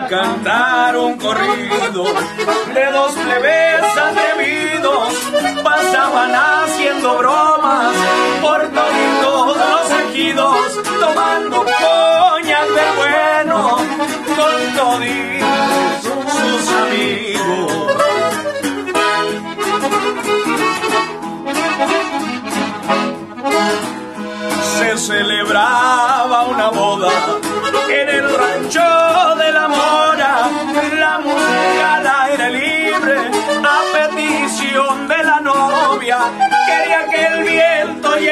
cantar un corrido de dos plebes atrevidos. Pasaban haciendo bromas por todos los ejidos, tomando coñas de bueno con todos sus amigos. Se celebraba una boda en el rancho la novia, quería que el viento llevara